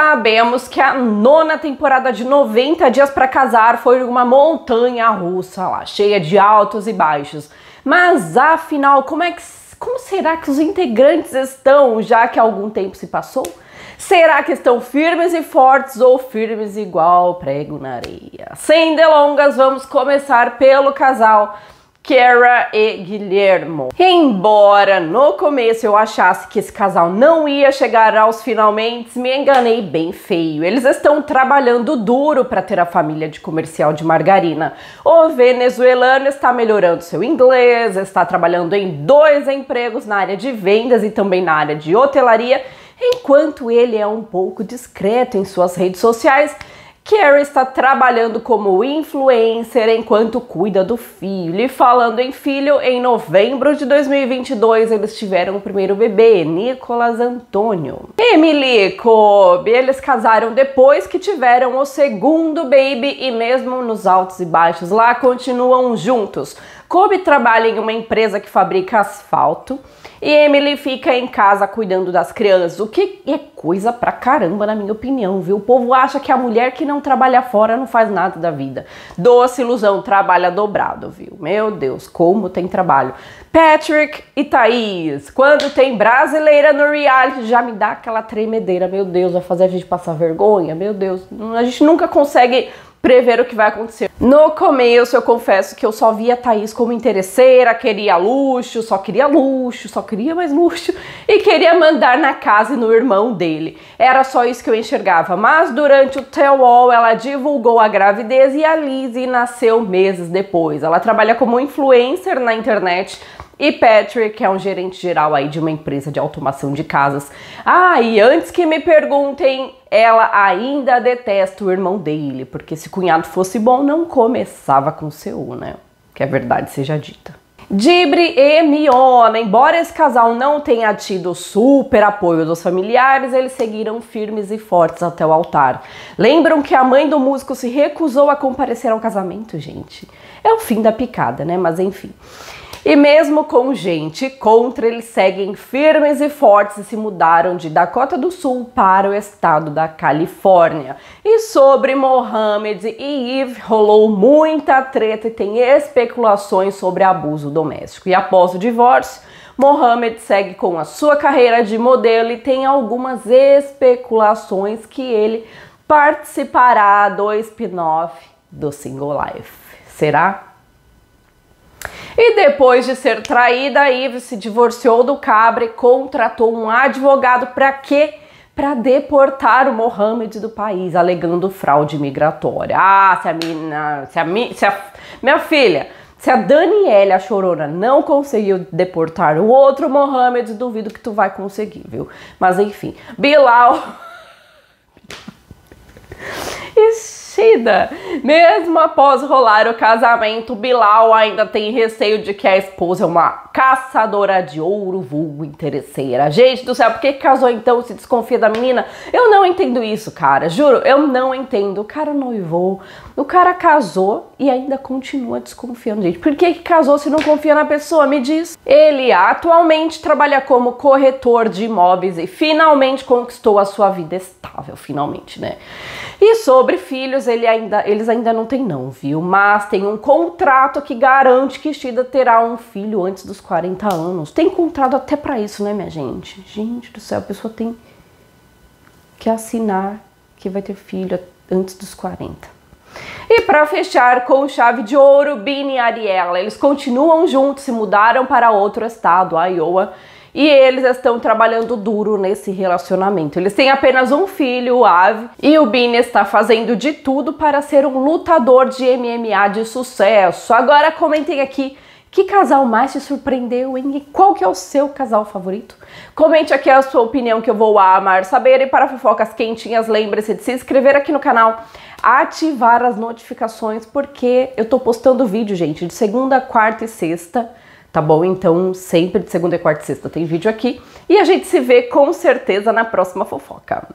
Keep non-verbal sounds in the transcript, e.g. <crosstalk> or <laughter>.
Sabemos que a nona temporada de 90 Dias para Casar foi uma montanha russa lá, cheia de altos e baixos. Mas afinal, como é que como será que os integrantes estão, já que algum tempo se passou? Será que estão firmes e fortes ou firmes igual prego na areia? Sem delongas, vamos começar pelo casal Kara e Guilhermo. Embora no começo eu achasse que esse casal não ia chegar aos finalmente, me enganei bem feio. Eles estão trabalhando duro para ter a família de comercial de margarina. O venezuelano está melhorando seu inglês, está trabalhando em dois empregos na área de vendas e também na área de hotelaria, enquanto ele é um pouco discreto em suas redes sociais Carrie está trabalhando como influencer enquanto cuida do filho. E falando em filho, em novembro de 2022 eles tiveram o primeiro bebê, Nicolas Antônio. Emily Kobe, eles casaram depois que tiveram o segundo baby e mesmo nos altos e baixos lá continuam juntos. Kobe trabalha em uma empresa que fabrica asfalto e Emily fica em casa cuidando das crianças, o que é coisa pra caramba, na minha opinião, viu? O povo acha que a mulher que não trabalha fora não faz nada da vida. Doce ilusão, trabalha dobrado, viu? Meu Deus, como tem trabalho. Patrick e Thaís, quando tem brasileira no reality, já me dá aquela tremedeira. Meu Deus, vai fazer a gente passar vergonha? Meu Deus, a gente nunca consegue prever o que vai acontecer. No começo, eu confesso que eu só via a Thaís como interesseira, queria luxo, só queria luxo, só queria mais luxo e queria mandar na casa e no irmão dele. Era só isso que eu enxergava. Mas durante o Tell All, ela divulgou a gravidez e a Lizzie nasceu meses depois. Ela trabalha como influencer na internet e Patrick, que é um gerente geral aí de uma empresa de automação de casas. Ah, e antes que me perguntem, ela ainda detesta o irmão dele, porque se cunhado fosse bom, não começava com seu, né? Que a verdade seja dita. Dibre e Miona, embora esse casal não tenha tido super apoio dos familiares, eles seguiram firmes e fortes até o altar. Lembram que a mãe do músico se recusou a comparecer ao casamento, gente? É o fim da picada, né? Mas enfim. E mesmo com gente contra, eles seguem firmes e fortes e se mudaram de Dakota do Sul para o estado da Califórnia. E sobre Mohamed e Eve rolou muita treta e tem especulações sobre abuso doméstico. E após o divórcio, Mohamed segue com a sua carreira de modelo e tem algumas especulações que ele participará do spin-off do Single Life. Será? E depois de ser traída, a se divorciou do Cabra e contratou um advogado para quê? Para deportar o Mohamed do país, alegando fraude migratória. Ah, se a mina, se a, se a minha filha, se a Daniela a Chorona não conseguiu deportar o outro Mohamed, duvido que tu vai conseguir, viu? Mas enfim, Bilal <laughs> Shida. Mesmo após rolar o casamento, Bilal ainda tem receio de que a esposa é uma caçadora de ouro, vulgo interesseira. Gente do céu, por que casou então se desconfia da menina? Eu não entendo isso, cara. Juro, eu não entendo. O cara noivou, o cara casou e ainda continua desconfiando, gente. Por que, que casou se não confia na pessoa? Me diz. Ele atualmente trabalha como corretor de imóveis e finalmente conquistou a sua vida estável, finalmente, né? E sobre filhos, ele ainda, eles ainda não têm não, viu? Mas tem um contrato que garante que Shida terá um filho antes dos 40 anos. Tem contrato até para isso, né, minha gente? Gente do céu, a pessoa tem que assinar que vai ter filho antes dos 40. E para fechar com chave de ouro, Bini e Ariela, eles continuam juntos, se mudaram para outro estado, Iowa, e eles estão trabalhando duro nesse relacionamento. Eles têm apenas um filho, o Ave, e o Bini está fazendo de tudo para ser um lutador de MMA de sucesso. Agora comentem aqui que casal mais te surpreendeu, hein? E qual que é o seu casal favorito? Comente aqui a sua opinião que eu vou amar saber. E para fofocas quentinhas, lembre-se de se inscrever aqui no canal, ativar as notificações, porque eu tô postando vídeo, gente, de segunda, quarta e sexta tá bom? Então, sempre de segunda, quarta e sexta tem vídeo aqui. E a gente se vê com certeza na próxima fofoca.